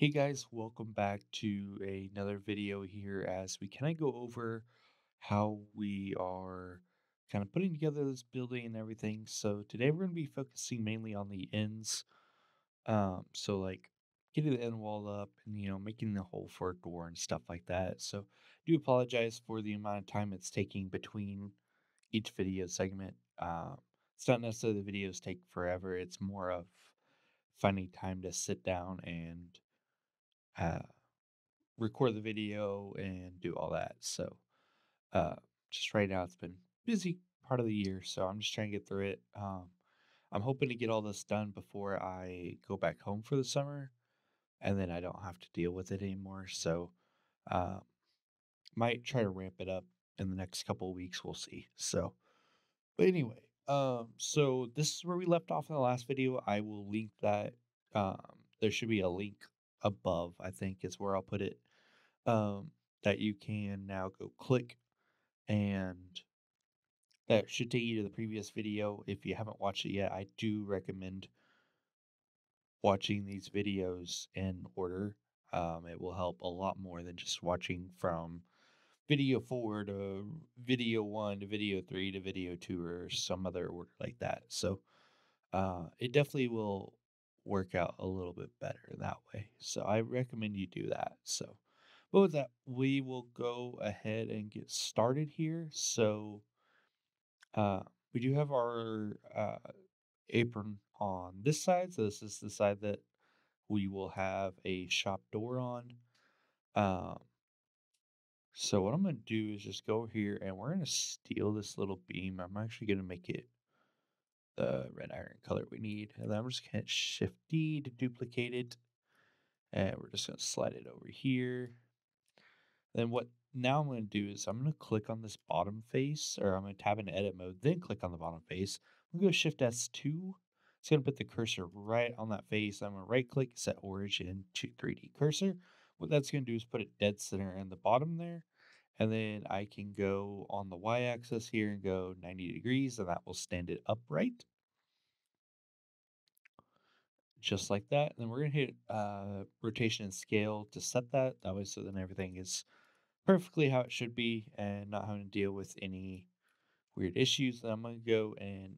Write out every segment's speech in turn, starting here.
Hey guys, welcome back to another video here as we kind of go over how we are kind of putting together this building and everything. So today we're going to be focusing mainly on the ends. Um, so like getting the end wall up and you know making the hole for a door and stuff like that. So do apologize for the amount of time it's taking between each video segment. Um, it's not necessarily the videos take forever. It's more of finding time to sit down and uh, record the video and do all that. So uh, just right now, it's been busy part of the year, so I'm just trying to get through it. Um, I'm hoping to get all this done before I go back home for the summer, and then I don't have to deal with it anymore. So uh, might try to ramp it up in the next couple of weeks. We'll see. So, but anyway, um, so this is where we left off in the last video. I will link that. Um, there should be a link above, I think is where I'll put it, um, that you can now go click and that should take you to the previous video. If you haven't watched it yet, I do recommend watching these videos in order. Um, it will help a lot more than just watching from video four to video one to video three to video two or some other order like that. So uh, it definitely will work out a little bit better that way. So I recommend you do that. So, but with that, we will go ahead and get started here. So, uh, we do have our uh, apron on this side. So this is the side that we will have a shop door on. Um, so what I'm going to do is just go here and we're going to steal this little beam. I'm actually going to make it the red iron color we need. And then I'm just going to Shift D to duplicate it. And we're just going to slide it over here. Then what now I'm going to do is I'm going to click on this bottom face, or I'm going to tab into edit mode, then click on the bottom face. I'm going to go Shift S2. It's going to put the cursor right on that face. I'm going to right click, set origin to 3D cursor. What that's going to do is put it dead center in the bottom there. And then I can go on the y axis here and go 90 degrees, and that will stand it upright. Just like that. And then we're going to hit uh, rotation and scale to set that. That way, so then everything is perfectly how it should be and not having to deal with any weird issues. Then I'm going to go and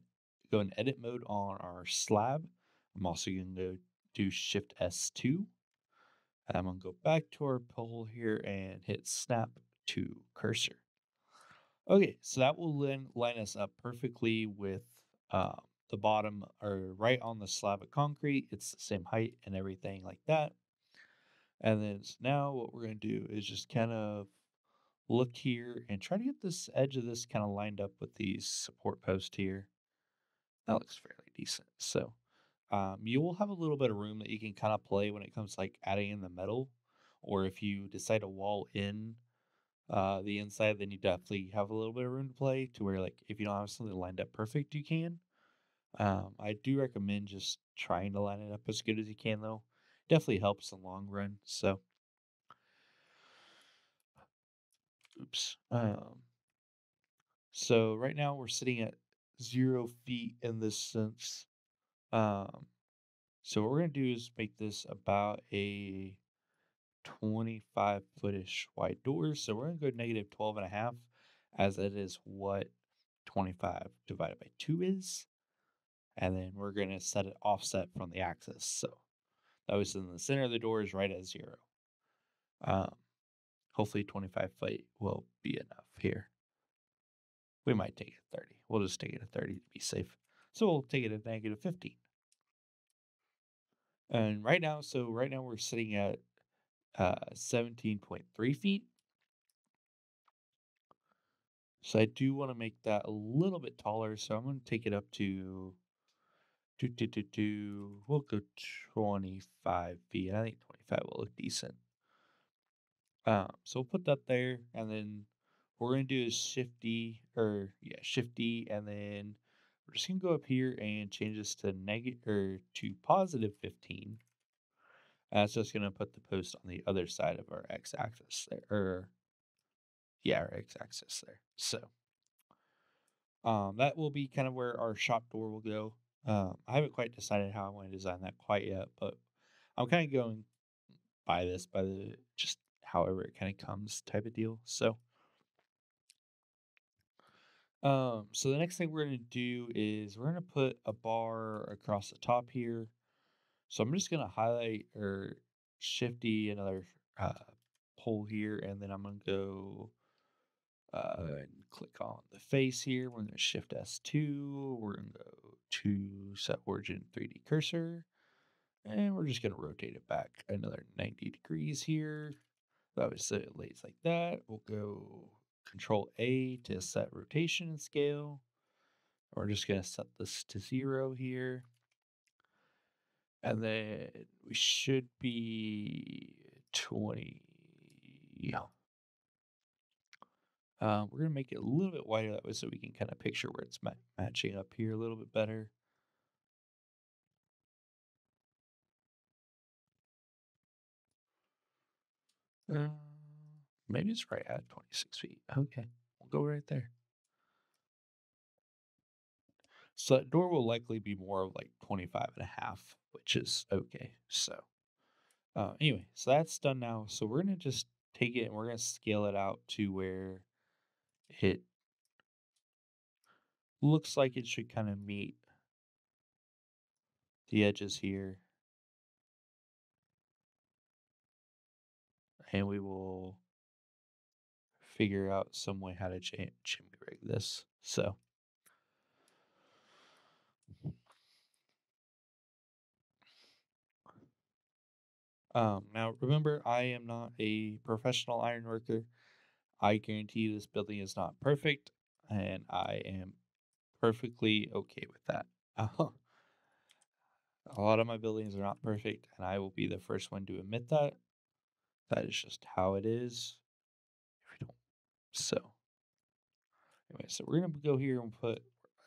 go in edit mode on our slab. I'm also going to do Shift S2. I'm going to go back to our pole here and hit snap to cursor. Okay, so that will then line us up perfectly with uh, the bottom or right on the slab of concrete. It's the same height and everything like that. And then now what we're going to do is just kind of look here and try to get this edge of this kind of lined up with these support posts here. That looks fairly decent. So um, you will have a little bit of room that you can kind of play when it comes like adding in the metal. Or if you decide to wall in uh, the inside, then you definitely have a little bit of room to play to where like if you don't have something lined up perfect, you can. Um, I do recommend just trying to line it up as good as you can though. Definitely helps in the long run. So oops. Um, so right now we're sitting at zero feet in this sense. Um, so what we're gonna do is make this about a 25 footish wide door. So we're gonna go negative 12 and a half as it is what 25 divided by 2 is. And then we're gonna set it offset from the axis. So that was in the center of the door is right at zero. Um, hopefully 25 feet will be enough here. We might take it 30. We'll just take it at 30 to be safe. So we'll take it at negative 15. And right now, so right now we're sitting at uh, 17.3 feet. So I do want to make that a little bit taller. So I'm going to take it up to, do, do, do, do, we'll go 25 feet. I think 25 will look decent. Um, so we'll put that there. And then what we're going to do is shift D, or yeah, shift D. And then we're just going to go up here and change this to negative or to positive 15. That's just going to put the post on the other side of our x-axis there, or yeah, our x-axis there. So um, that will be kind of where our shop door will go. Um, I haven't quite decided how I want to design that quite yet, but I'm kind of going by this by the just however it kind of comes type of deal. So, um, so the next thing we're gonna do is we're gonna put a bar across the top here. So I'm just gonna highlight or Shift D another uh, pole here, and then I'm gonna go uh, and click on the face here. We're gonna shift S2. We're gonna go to set origin 3D cursor. And we're just going to rotate it back another 90 degrees here. Obviously, it lays like that. We'll go Control A to set rotation and scale. We're just going to set this to zero here. And then we should be 20. Uh, we're going to make it a little bit wider that way so we can kind of picture where it's ma matching up here a little bit better. Uh, maybe it's right at 26 feet. Okay, we'll go right there. So that door will likely be more of like 25 and a half, which is okay. So uh, anyway, so that's done now. So we're going to just take it and we're going to scale it out to where it looks like it should kind of meet the edges here. And we will figure out some way how to chimney rig this. So um, now remember, I am not a professional iron worker. I guarantee you this building is not perfect, and I am perfectly okay with that. A lot of my buildings are not perfect, and I will be the first one to admit that. That is just how it is. So anyway, so we're gonna go here and put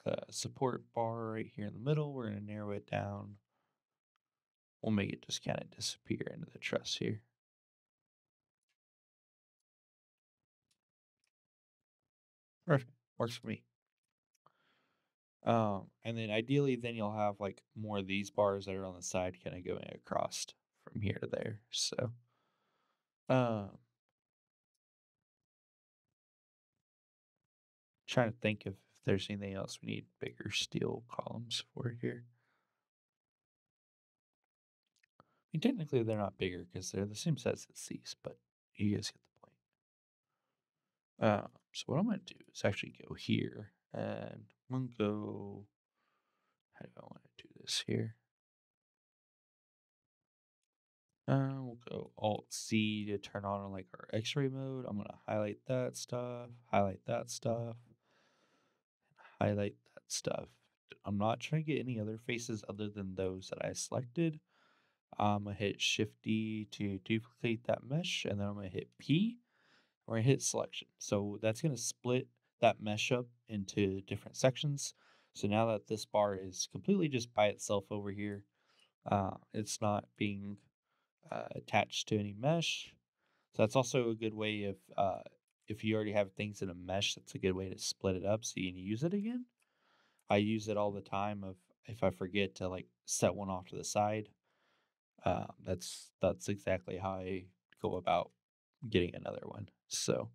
a support bar right here in the middle. We're gonna narrow it down. We'll make it just kind of disappear into the truss here. Perfect. Works for me. Um, and then ideally, then you'll have like more of these bars that are on the side kind of going across from here to there. So, um, trying to think if there's anything else we need bigger steel columns for here. I mean, technically they're not bigger because they're the same size as these, but you guys get the point. Uh, so what I'm going to do is actually go here and I'm going to go, how do I want to do this here? Uh, we'll go Alt C to turn on like our X-ray mode. I'm gonna highlight that stuff, highlight that stuff, highlight that stuff. I'm not trying to get any other faces other than those that I selected. I'm gonna hit Shift D to duplicate that mesh, and then I'm gonna hit P or I hit selection. So that's gonna split that mesh up into different sections. So now that this bar is completely just by itself over here, uh, it's not being uh, attached to any mesh. So that's also a good way of uh, if you already have things in a mesh, that's a good way to split it up so you can use it again. I use it all the time of if I forget to like set one off to the side. Uh, that's that's exactly how I go about getting another one. So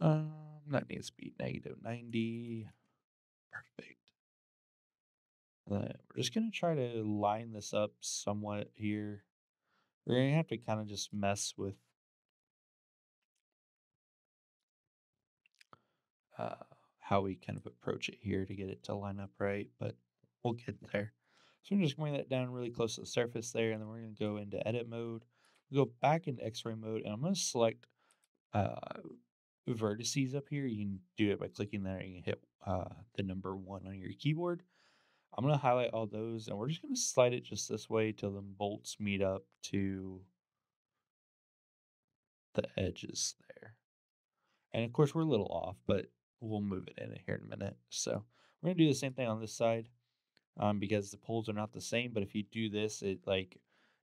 um, that needs to be negative 90. Perfect. We're just going to try to line this up somewhat here. We're going to have to kind of just mess with uh, how we kind of approach it here to get it to line up right, but we'll get there. So I'm just going to bring that down really close to the surface there, and then we're going to go into edit mode. Go back into x-ray mode, and I'm going to select uh, vertices up here. You can do it by clicking there and you can hit uh, the number one on your keyboard. I'm going to highlight all those and we're just going to slide it just this way till the bolts meet up to the edges there. And of course, we're a little off, but we'll move it in here in a minute. So we're going to do the same thing on this side um, because the poles are not the same. But if you do this, it like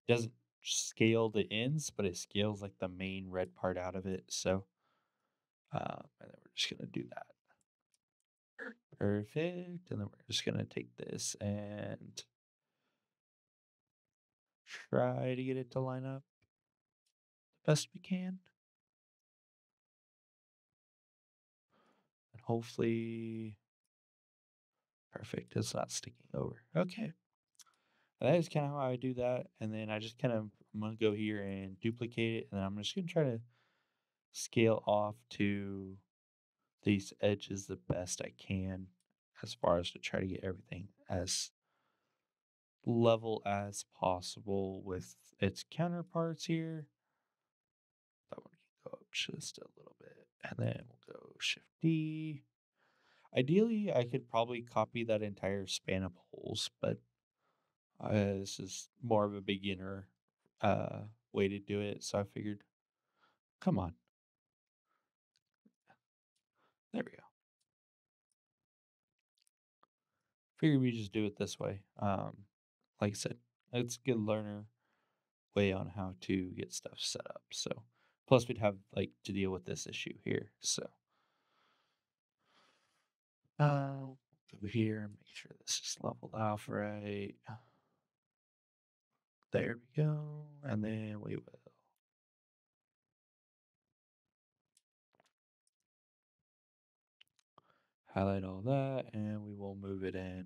doesn't scale the ends, but it scales like the main red part out of it. So, uh, and then we're just going to do that. Perfect. And then we're just going to take this and try to get it to line up the best we can. And hopefully, perfect. It's not sticking over. Okay. That is kind of how I do that. And then I just kind of, I'm to go here and duplicate it. And then I'm just going to try to scale off to these edges the best I can as far as to try to get everything as level as possible with its counterparts here. That one can go up just a little bit. And then we'll go Shift D. Ideally, I could probably copy that entire span of holes, but uh, this is more of a beginner uh, way to do it. So I figured, come on. There we go. Figured we just do it this way. Um, like I said, it's a good learner way on how to get stuff set up. So plus we'd have like to deal with this issue here. So uh, go here make sure this is leveled out right. There we go. And then we will highlight all that and we will move it in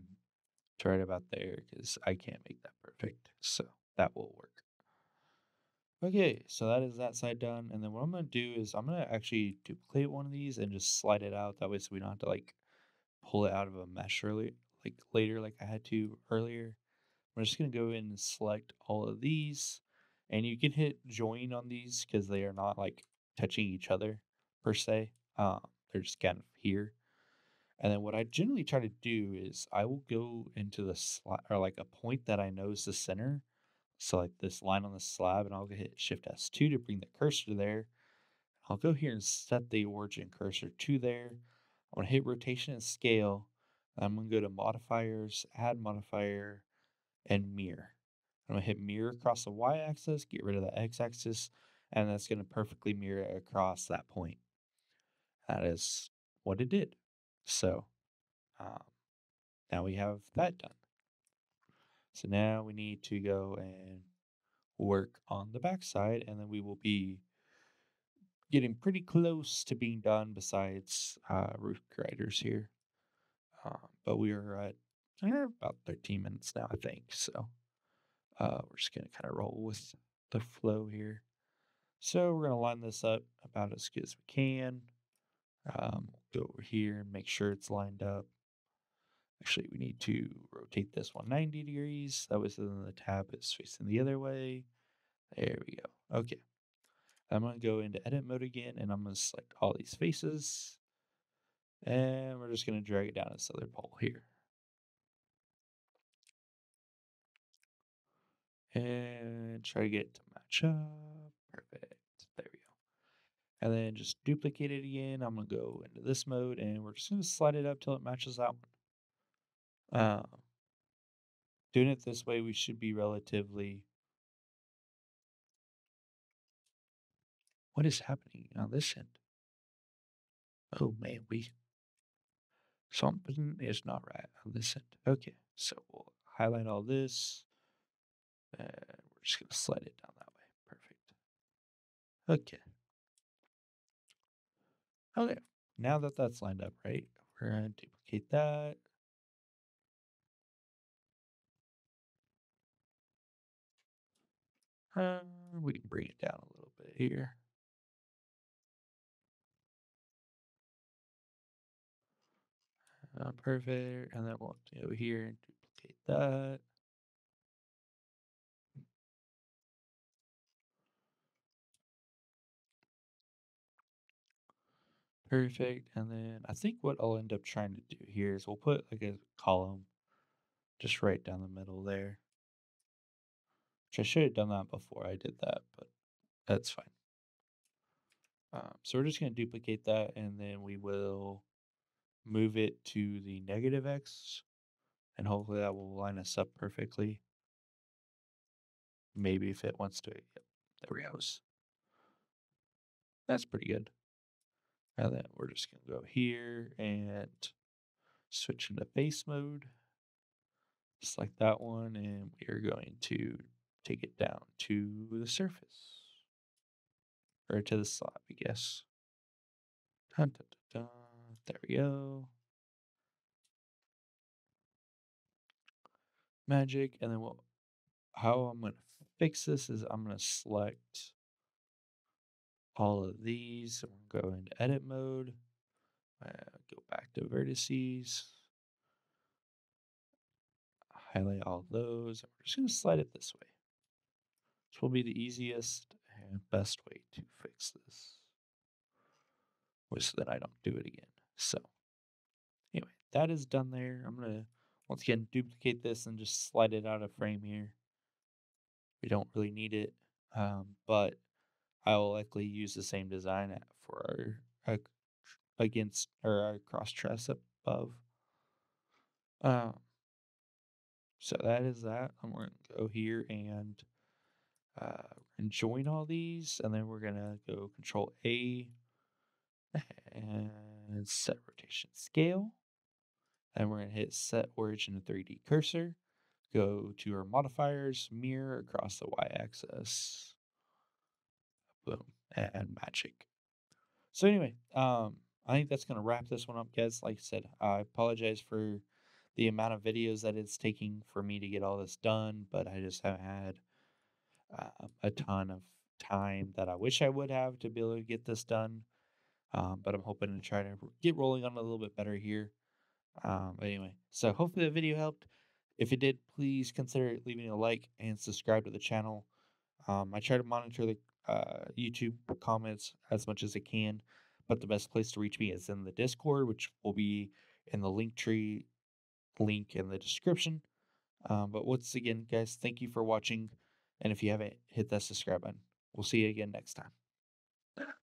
to right about there because I can't make that perfect. So that will work. Okay, so that is that side done. And then what I'm going to do is I'm going to actually duplicate one of these and just slide it out. That way so we don't have to like pull it out of a mesh early, like later like I had to earlier. I'm just going to go in and select all of these. And you can hit join on these because they are not like touching each other per se. Uh, they're just kind of here. And then what I generally try to do is I will go into the or like a point that I know is the center. So like this line on the slab, and I'll hit Shift S2 to bring the cursor there. I'll go here and set the origin cursor to there. I'm gonna hit rotation and scale. I'm gonna go to modifiers, add modifier, and mirror. I'm gonna hit mirror across the y-axis, get rid of the x-axis, and that's gonna perfectly mirror across that point. That is what it did. So um, now we have that done. So now we need to go and work on the backside, and then we will be getting pretty close to being done besides uh, roof girders here. Uh, but we are at about 13 minutes now, I think. So uh, we're just going to kind of roll with the flow here. So we're going to line this up about as good as we can. Um, go over here and make sure it's lined up. Actually, we need to rotate this 190 degrees. That way, then the tab is facing the other way. There we go. Okay. I'm going to go into edit mode again and I'm going to select all these faces. And we're just going to drag it down to this other pole here. And try to get it to match up. Perfect. There we go and then just duplicate it again. I'm going to go into this mode and we're just going to slide it up till it matches that one. Uh, doing it this way, we should be relatively. What is happening on this end? Oh man, we. Something is not right on this end. Okay, so we'll highlight all this. And we're just going to slide it down that way. Perfect. Okay. Okay, now that that's lined up right, we're going to duplicate that. Uh, we can bring it down a little bit here. Uh, perfect. And then we'll go here and duplicate that. Perfect. And then I think what I'll end up trying to do here is we'll put like a column just right down the middle there. Which I should have done that before I did that, but that's fine. Um, so we're just going to duplicate that and then we will move it to the negative x and hopefully that will line us up perfectly. Maybe if it wants to. Yep, there we go. That's pretty good. And then we're just going to go here and switch into face mode. Just like that one. And we are going to take it down to the surface. Or to the slab, I guess. Dun, dun, dun. There we go. Magic. And then what how I'm gonna fix this is I'm gonna select all of these. and we'll go into edit mode. Uh, go back to vertices. Highlight all those. We're just gonna slide it this way. This will be the easiest and best way to fix this. So that I don't do it again. So anyway, that is done there. I'm gonna once again duplicate this and just slide it out of frame here. We don't really need it, um, but I will likely use the same design for our against or our cross truss above. Um, so that is that. I'm going to go here and uh, and join all these, and then we're gonna go Control A and set rotation scale. And we're gonna hit set origin to 3D cursor. Go to our modifiers, mirror across the y-axis. Boom, and magic. So anyway, um, I think that's gonna wrap this one up, guys. Like I said, I apologize for the amount of videos that it's taking for me to get all this done, but I just haven't had uh, a ton of time that I wish I would have to be able to get this done. Um, but I'm hoping to try to get rolling on a little bit better here. Um, but anyway, so hopefully the video helped. If it did, please consider leaving a like and subscribe to the channel. Um, I try to monitor the uh, YouTube comments as much as I can, but the best place to reach me is in the Discord, which will be in the link tree link in the description. Um, but once again, guys, thank you for watching. And if you haven't hit that subscribe button, we'll see you again next time.